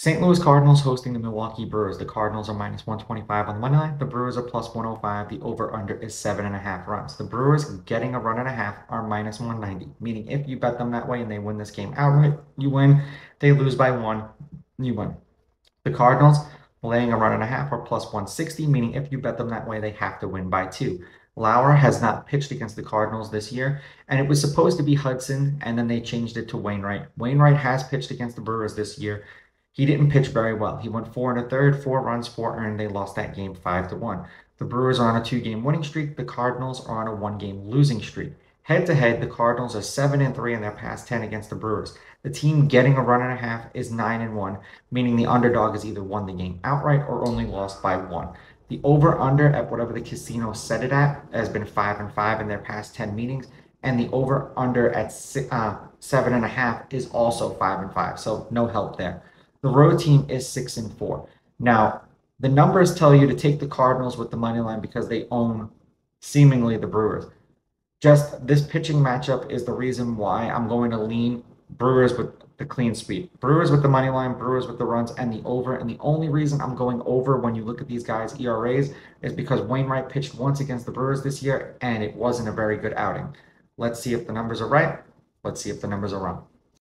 St. Louis Cardinals hosting the Milwaukee Brewers. The Cardinals are minus 125 on the money line. The Brewers are plus 105. The over under is seven and a half runs. The Brewers getting a run and a half are minus 190, meaning if you bet them that way and they win this game outright, you win. They lose by one, you win. The Cardinals laying a run and a half are plus 160, meaning if you bet them that way, they have to win by two. Lauer has not pitched against the Cardinals this year, and it was supposed to be Hudson, and then they changed it to Wainwright. Wainwright has pitched against the Brewers this year. He didn't pitch very well. He went four and a third, four runs, four earned. They lost that game five to one. The Brewers are on a two-game winning streak. The Cardinals are on a one-game losing streak. Head to head, the Cardinals are seven and three in their past ten against the Brewers. The team getting a run and a half is nine and one, meaning the underdog has either won the game outright or only lost by one. The over/under at whatever the casino set it at has been five and five in their past ten meetings, and the over/under at uh, seven and a half is also five and five. So no help there. The road team is six and four. Now, the numbers tell you to take the Cardinals with the money line because they own seemingly the Brewers. Just this pitching matchup is the reason why I'm going to lean Brewers with the clean sweep. Brewers with the money line, Brewers with the runs and the over. And the only reason I'm going over when you look at these guys' ERAs is because Wainwright pitched once against the Brewers this year and it wasn't a very good outing. Let's see if the numbers are right. Let's see if the numbers are wrong.